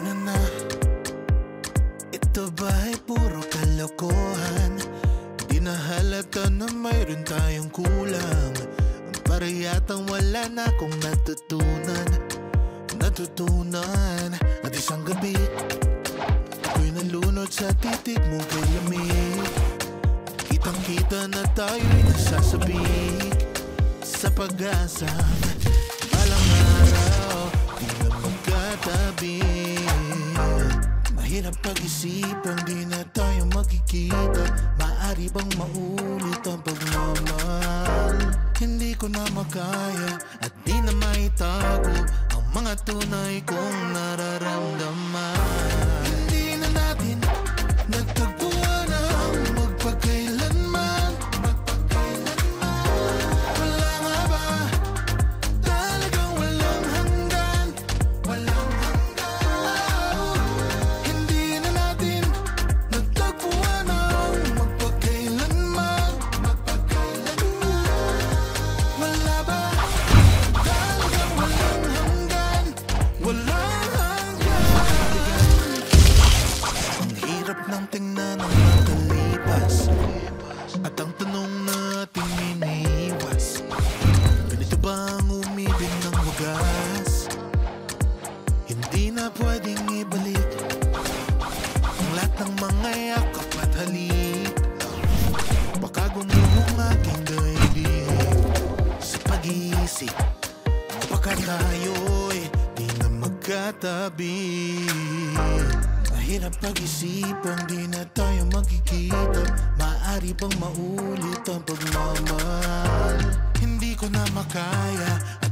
na? Ito ba ay puro kalokohan? Di na halata na mayroon tayong kulang. Para yatang wala na akong natutunan. Natutunan At isang gabi. Ako'y nalunod sa titig mo kay lamig Kitang kita na tayo'y nasasabik Sa pag-asa Balang araw Di na magkatabi Mahirap pag-isipan Di na tayo magkikita. Maari bang maulit ang pagmamahal? Hindi ko na makaya At di na maitago Ang mga tunay kong nararamdaman hirap ng tingnan ng nakalipas At ang tanong natin iniiwas Ganito ba ang umibig ng wagas? Hindi na pwedeng ibalik Ang lahat ng mga yakap at halik Baka gumuhong aking daigdig Sa pag-iisip Baka tayo'y di na magkatabi Mahirap pag-isipan, di na tayo magkikita. Maari bang maulit ang pagmamahal? Hindi ko na makaya